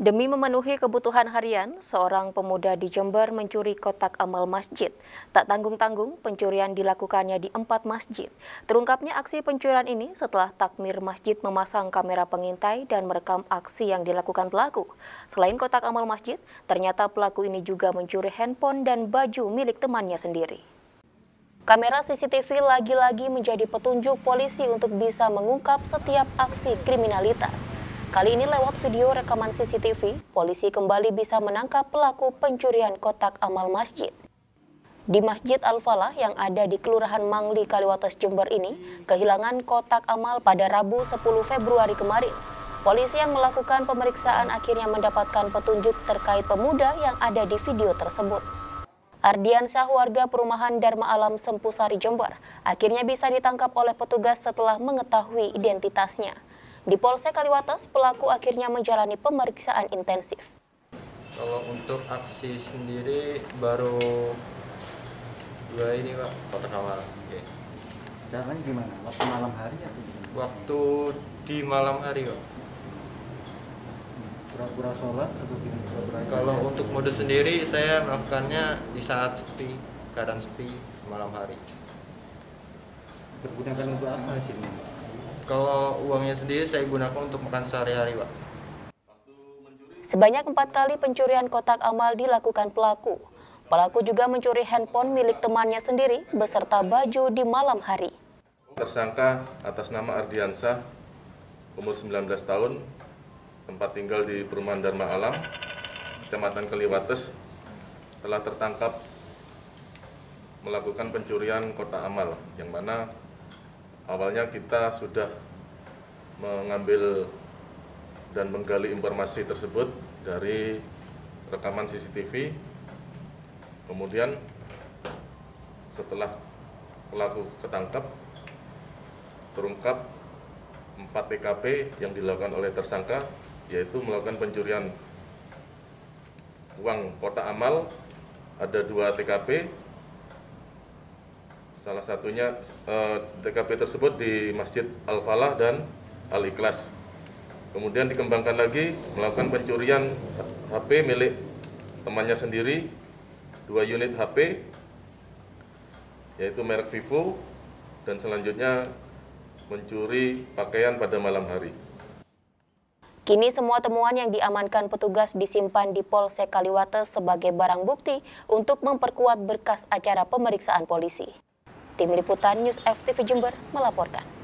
Demi memenuhi kebutuhan harian, seorang pemuda di Jember mencuri kotak amal masjid. Tak tanggung-tanggung, pencurian dilakukannya di empat masjid. Terungkapnya aksi pencurian ini setelah takmir masjid memasang kamera pengintai dan merekam aksi yang dilakukan pelaku. Selain kotak amal masjid, ternyata pelaku ini juga mencuri handphone dan baju milik temannya sendiri. Kamera CCTV lagi-lagi menjadi petunjuk polisi untuk bisa mengungkap setiap aksi kriminalitas. Kali ini lewat video rekaman CCTV, polisi kembali bisa menangkap pelaku pencurian kotak amal masjid. Di Masjid Al-Falah yang ada di Kelurahan Mangli, Kaliwates, Jember ini, kehilangan kotak amal pada Rabu 10 Februari kemarin. Polisi yang melakukan pemeriksaan akhirnya mendapatkan petunjuk terkait pemuda yang ada di video tersebut. Ardiansyah warga perumahan Dharma Alam Sempusari Jember akhirnya bisa ditangkap oleh petugas setelah mengetahui identitasnya. Di Polsek Kaliwates, pelaku akhirnya menjalani pemeriksaan intensif. Kalau untuk aksi sendiri baru dua ini pak kotak awal. Caranya gimana? Waktu malam hari atau gimana? Waktu di malam hari pak. Pura-pura sholat atau gimana? Pura-pura Kalau untuk mode sendiri saya melakukannya di saat sepi, keadaan sepi malam hari. Bergunakan untuk apa hasilnya? Kalau uangnya sendiri saya gunakan untuk makan sehari-hari pak. Sebanyak empat kali pencurian kotak amal dilakukan pelaku. Pelaku juga mencuri handphone milik temannya sendiri beserta baju di malam hari. Tersangka atas nama Ardiansah, umur 19 tahun, tempat tinggal di Perumahan Dharma Alam, Kecamatan Kaliwates, telah tertangkap melakukan pencurian kotak amal, yang mana awalnya kita sudah mengambil dan menggali informasi tersebut dari rekaman CCTV. Kemudian setelah pelaku ketangkap, terungkap 4 TKP yang dilakukan oleh tersangka yaitu melakukan pencurian uang kotak amal ada dua TKP salah satunya eh, TKP tersebut di Masjid Al Falah dan Al Ikhlas kemudian dikembangkan lagi melakukan pencurian HP milik temannya sendiri dua unit HP yaitu merek Vivo dan selanjutnya mencuri pakaian pada malam hari. Kini semua temuan yang diamankan petugas disimpan di Polsek Kaliwates sebagai barang bukti untuk memperkuat berkas acara pemeriksaan polisi. Tim Liputan News FTV Jember melaporkan.